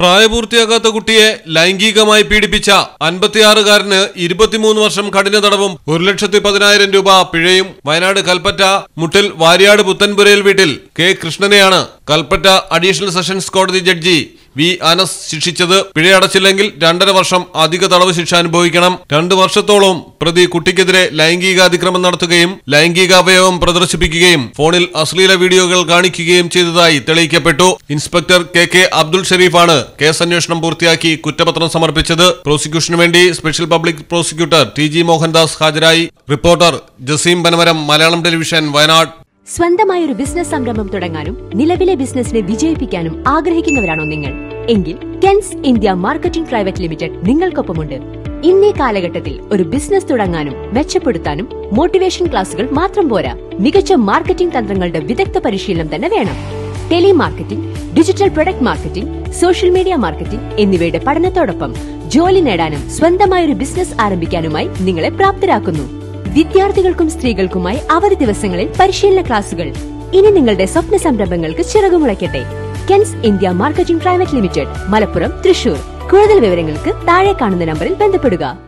പ്രായപൂർത്തിയാകാത്ത കുട്ടിയെ ലൈംഗികമായി പീഡിപ്പിച്ച അൻപത്തിയാറുകാരന് ഇരുപത്തിമൂന്ന് വർഷം കഠിന തടവും ഒരു ലക്ഷത്തി പതിനായിരം രൂപ പിഴയും വയനാട് കൽപ്പറ്റ മുട്ടിൽ വാര്യാട് പുത്തൻപുരയിൽ വീട്ടിൽ കെ കൃഷ്ണനെയാണ് കൽപ്പറ്റ അഡീഷണൽ സെഷൻസ് കോടതി ജഡ്ജി വി അനസ് ശിക്ഷിച്ചത്. പിഴയടച്ചില്ലെങ്കിൽ രണ്ടര വർഷം അധിക തടവ് ശിക്ഷ അനുഭവിക്കണം. രണ്ടു വർഷത്തോളം പ്രതി കുട്ടിക്കെതിരെ ലൈംഗികാതിക്രമം നടത്തുകയും ലൈംഗികാവയവം പ്രദർശിപ്പിക്കുകയും ഫോണിൽ അശ്ലീല വീഡിയോകൾ കാണിക്കുകയും ചെയ്തതായി തെളിയിക്കപ്പെട്ടു. ഇൻസ്പെക്ടർ കെ കെ അബ്ദുൾ ഷെരീഫാണ് കേസ് അന്വേഷണം പൂർത്തിയാക്കി കുറ്റപത്രം സമർപ്പിച്ചത്. പ്രോസിക്യൂഷനു വേണ്ടി special public prosecutor T G Mohandas ഹാജരായി. Reporter Jaseem Banavaram Malayalam television Wayanad. സ്വന്തമായി ഒരു ബിസിനസ് സംരംഭം തുടങ്ങാനും നിലവിലെ ബിസിനസിനെ വിജയിപ്പിക്കാനും ആഗ്രഹിക്കുന്നവരാണോ നിങ്ങൾ? എങ്കിൽ Kens India marketing private limited നിങ്ങൾക്കൊപ്പമുണ്ട്. ഇന്നേ കാലഘട്ടത്തിൽ ഒരു ബിസിനസ് തുടങ്ങാനും മെച്ചപ്പെടുത്താനും മോട്ടിവേഷൻ ക്ലാസുകൾ മാത്രം പോരാ. മികച്ച മാർക്കറ്റിംഗ് തന്ത്രങ്ങളുടെ വിദഗ്ധ പരിശീലനം തന്നെ വേണം. Telemarketing digital product marketing social media marketing എന്നിവയുടെ പഠനത്തോടൊപ്പം ജോലി നേടാനും സ്വന്തമായ ഒരു ബിസിനസ് ആരംഭിക്കാനുമായി നിങ്ങളെ പ്രാപ്തരാക്കുന്നു. വിദ്യാർത്ഥികൾക്കും സ്ത്രീകൾക്കുമായി അവധി ദിവസങ്ങളിൽ പരിശീലന ക്ലാസുകൾ. ഇനി നിങ്ങളുടെ സ്വപ്ന സംരംഭങ്ങൾക്ക് ചിറകുമുളയ്ക്കട്ടെ. Kens India marketing private limited Malappuram Thrissur. കൂടുതൽ വിവരങ്ങൾക്ക് താഴെ കാണുന്ന നമ്പറിൽ ബന്ധപ്പെടുക.